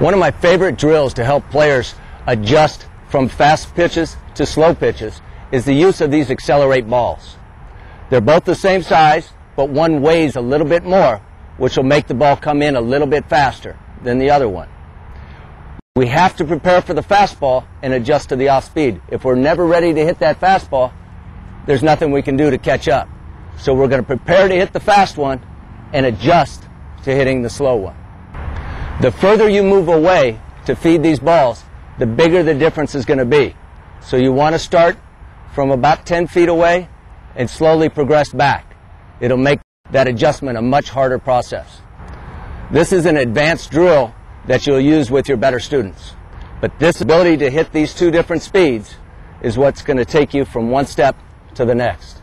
One of my favorite drills to help players adjust from fast pitches to slow pitches is the use of these XLR8 balls. They're both the same size, but one weighs a little bit more, which will make the ball come in a little bit faster than the other one. We have to prepare for the fastball and adjust to the off speed. If we're never ready to hit that fastball, there's nothing we can do to catch up. So we're going to prepare to hit the fast one and adjust to hitting the slow one. The further you move away to feed these balls, the bigger the difference is going to be. So you want to start from about 10 feet away and slowly progress back. It'll make that adjustment a much harder process. This is an advanced drill that you'll use with your better students. But this ability to hit these two different speeds is what's going to take you from one step to the next.